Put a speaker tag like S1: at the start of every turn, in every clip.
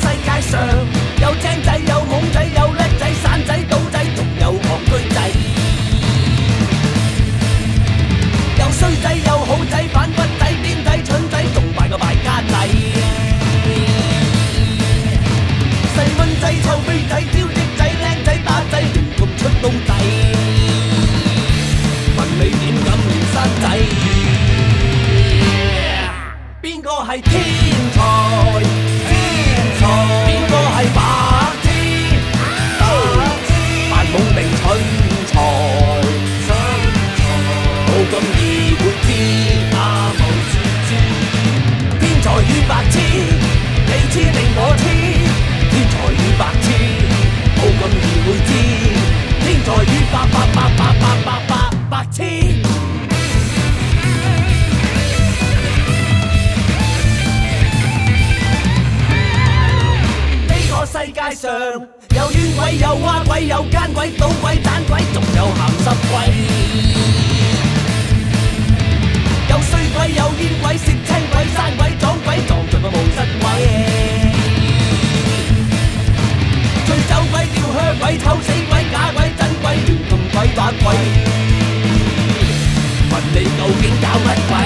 S1: 世界上有精仔有懵仔有叻仔散仔赌仔，仲有戆居仔。有衰仔有好仔反骨仔癫仔蠢仔，仲埋个败家仔。细蚊仔臭飞仔招积仔靓仔打仔，连贯出刀仔。问你点敢乱生仔？边个系天才？八呢个世界上有冤鬼、有蛙鬼、有奸鬼、赌鬼、胆鬼，仲有咸湿鬼。究竟搞乜鬼？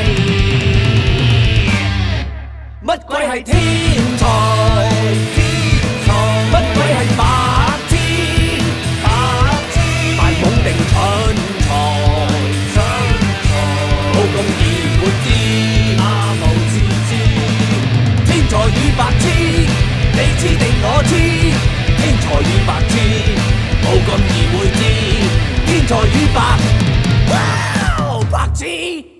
S1: 乜鬼係天才？天才乜鬼係白痴？白痴扮懵定蠢才？蠢才冇咁易會知啊無知知。天才與白痴，你知定我知？天才與白痴冇咁易會知。天才與白。See?